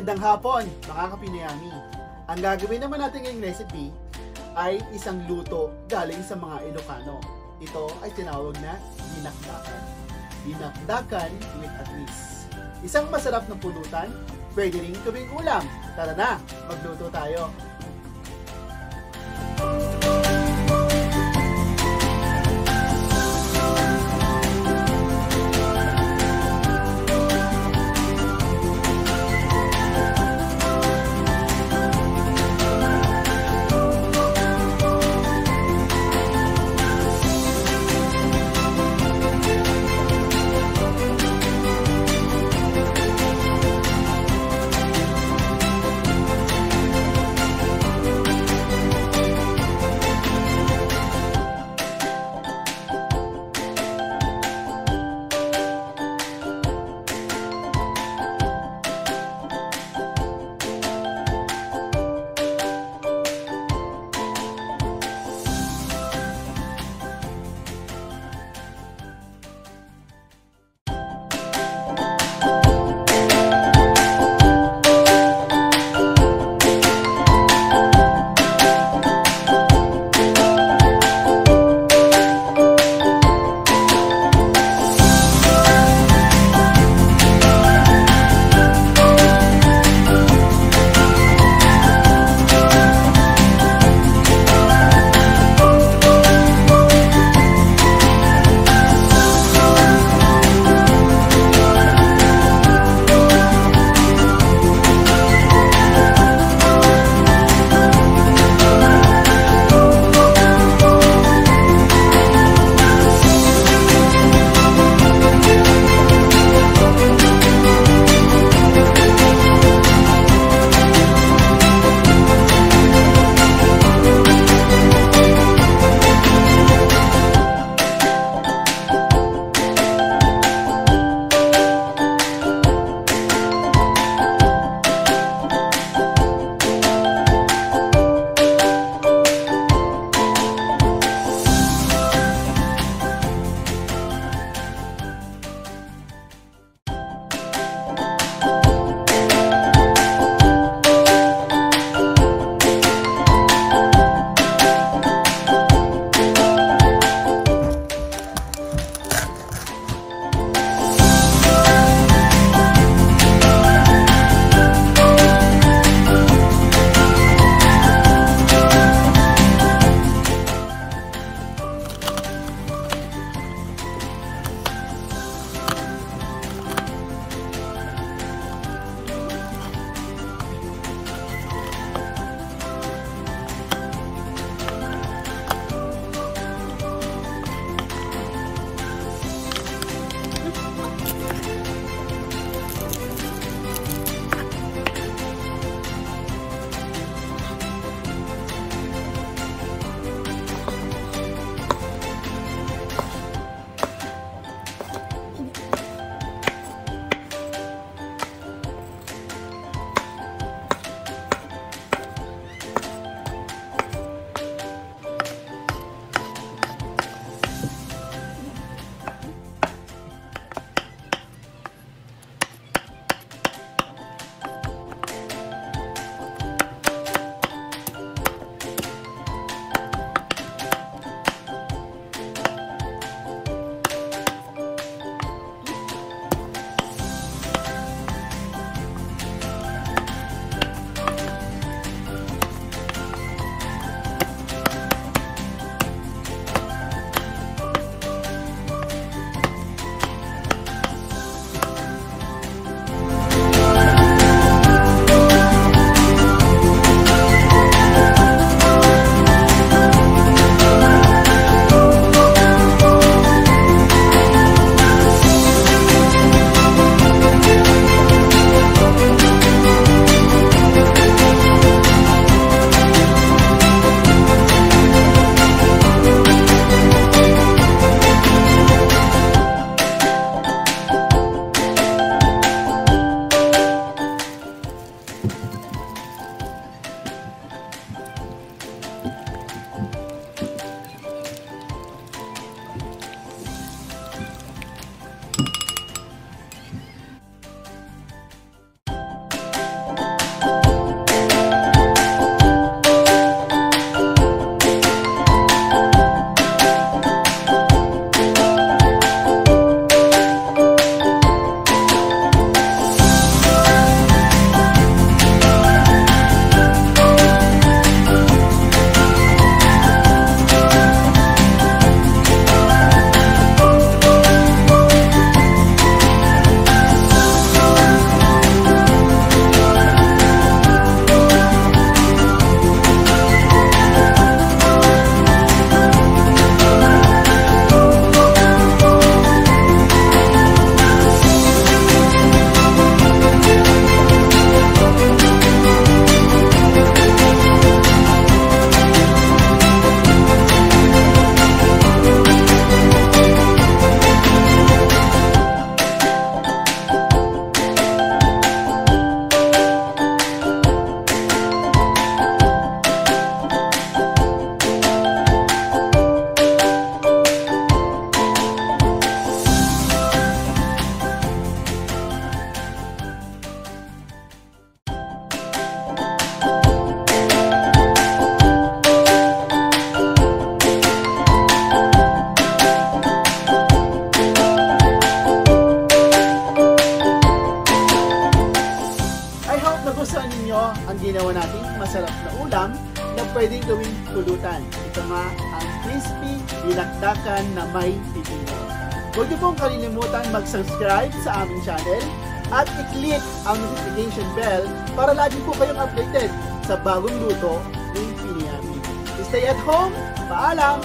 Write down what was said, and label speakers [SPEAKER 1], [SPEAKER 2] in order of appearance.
[SPEAKER 1] Magandang hapon, mga kapinayami. Ang gagawin naman natin ngayong recipe ay isang luto galing sa mga Ilocano. Ito ay tinawag na dinakdakan. Dinakdakan with a twist. Isang masarap na pulutan, pwede rin gawing ulam. Tara na, magluto tayo. Na pwedeng gawing pulutan. Ito nga ang crispy dinakdakan na may pipino. Huwag niyo pong kalilimutan mag-subscribe sa aming channel at i-click ang notification bell para lagi po kayong updated sa bagong luto ng Piniyami. Stay at home. Paalam!